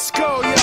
Let's go, yeah.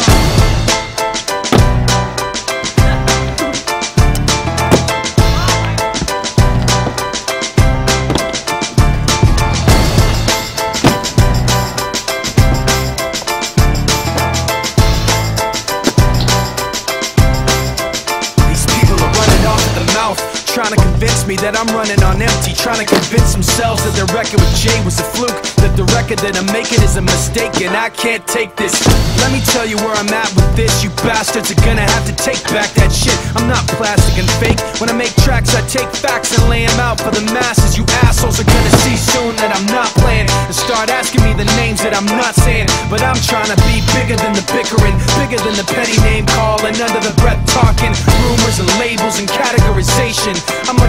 Me that I'm running on empty Trying to convince themselves that their record with Jay was a fluke. That the record that I'm making is a mistake and I can't take this. Let me tell you where I'm at with this You bastards are gonna have to take back that shit. I'm not plastic and fake. When I make tracks I take facts and lay them out for the masses. You assholes are gonna see soon that I'm not playing. And start asking me the names that I'm not saying. But I'm trying to be bigger than the bickering Bigger than the petty name calling Under the breath talking. Rumors and labels and categorization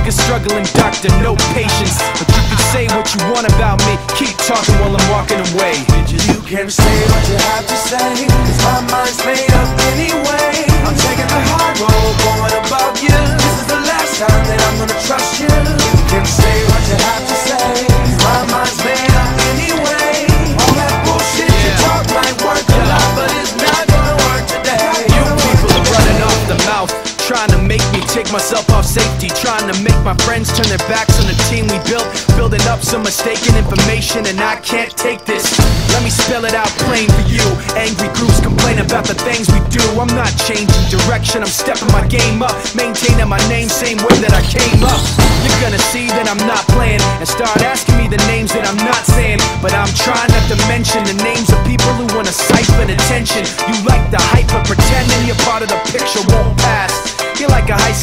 a struggling doctor, no patience. But you can say what you want about me. Keep talking while I'm walking away. You can say what you have to say Cause my mind's made up anyway take myself off safety Trying to make my friends turn their backs on the team we built Building up some mistaken information and I can't take this. Let me spell it out plain for you. Angry groups complain about the things we do. I'm not changing direction, I'm stepping my game up Maintaining my name same way that I came up. You're gonna see that I'm not playing And start asking me the names that I'm not saying. But I'm trying not to mention the names of people who wanna siphon attention. You like the hype but pretending you're part of the picture won't pass. You're like a high school